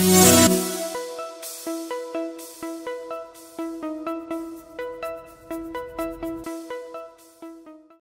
Música